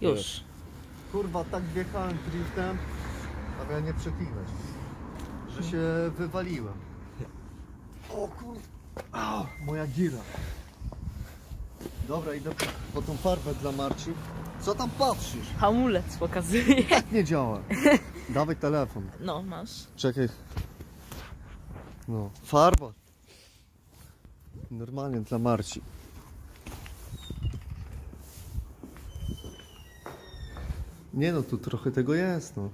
Już. Kurwa, tak wjechałem driftem, a miałem nie przeklinać, że się wywaliłem. O kurwa, moja gira. Dobra, idę po, po tą farbę dla Marci. Co tam patrzysz? Hamulec pokazuje. Tak nie działa. Dawaj telefon. No, masz. Czekaj. No, farba. Normalnie dla Marci. Nie no, tu trochę tego jest, no.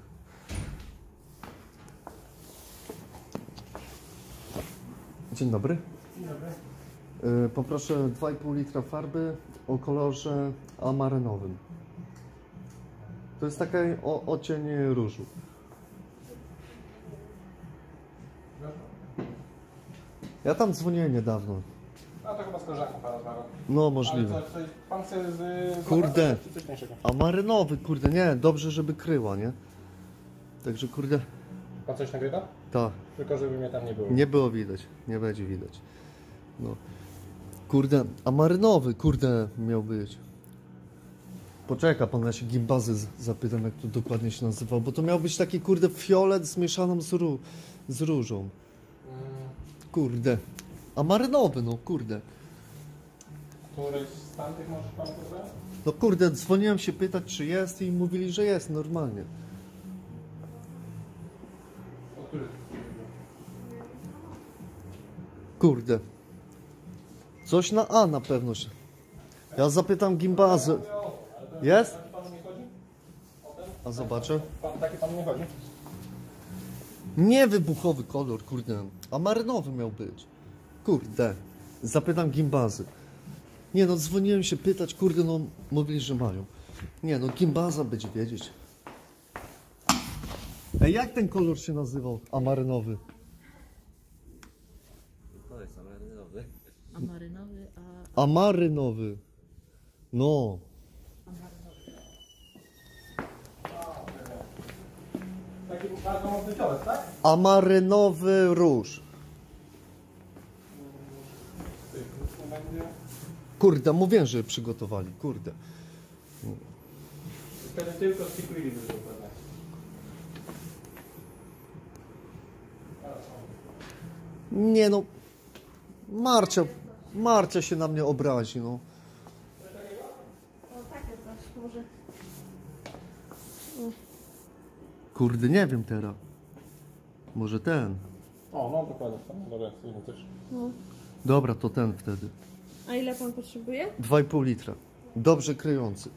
Dzień dobry. Dzień dobry. Y, Poproszę 2,5 litra farby o kolorze amarynowym. To jest taki o, ocień różu. Ja tam dzwoniłem niedawno. A z koleżanką pan rozmawiał. No, Ale możliwe. co, coś, pan chce z... z Kurde. Czy coś mniejszego? Amarynowy, kurde, nie, dobrze, żeby kryła, nie? Także, kurde, Pan coś nagrywa? ta, Tylko żeby mnie tam nie było. nie było widać, nie będzie widać. No. Kurde, amarynowy, kurde, miał być. Poczeka pan, ja się gimbazy z- zapytam, jak to dokładnie się nazywał, bo to miał być taki, kurde, fiolet zmieszaną z, ró z różą. Mm, Kurde. Amarynowy, no, kurde. Któryś z tamtych może pan powiedzieć? No kurde, dzwoniłem się pytać, czy jest i mówili, że jest, normalnie. O? Kurde. Coś na A na pewno się. Ja zapytam gimbazę. Jest? A zobaczę. Pan, taki panu nie chodzi? Nie wybuchowy kolor, kurde. A marynowy miał być. Kurde. Zapytam gimbazy. Nie no, dzwoniłem się pytać, kurde, no mówili, że mają. Nie no, gimbaza będzie wiedzieć. Ej, jak ten kolor się nazywał? Amarynowy. To jest amerynowy. A marynowy, a... Amarynowy. No. Taki tak? Amarynowy róż. Kurde, mówiłem, że przygotowali, kurde. Wtedy tylko pewnie. Nie no, Marcia, Marcia się na mnie obrazi, no. Kurde, nie wiem teraz. Może ten. O, no dokładnie. Dobra, coś też. No. Dobra, to ten wtedy. A ile pan potrzebuje? 2,5 litra. Dobrze kryjący.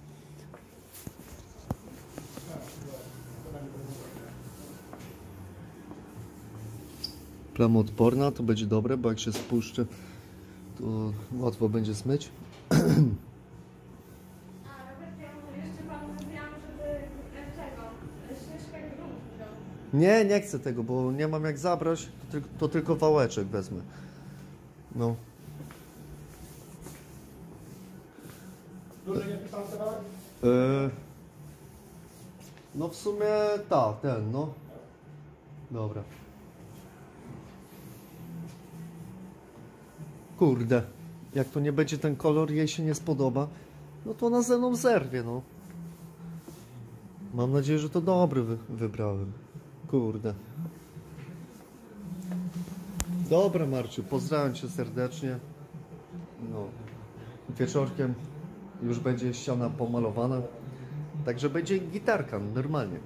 Plama odporna, to będzie dobre, bo jak się spuszczy, to łatwo będzie wziął. Nie, nie chcę tego, bo nie mam jak zabrać, to, tylko- to tylko wałeczek wezmę. No. Duży jest pan kawałek? Yy, no w sumie tak, ten, no. Dobra. Kurde, jak to nie będzie ten kolor, jej się nie spodoba, no to ona ze zerwie, no. Mam nadzieję, że to dobry wy wybrałem. Kurde. Dobra Marciu, pozdrawiam Cię serdecznie. No, wieczorkiem już będzie ściana pomalowana. Także będzie gitarka, normalnie.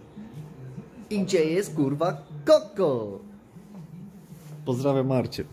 I gdzie jest kurwa Koko? Pozdrawiam Marcie.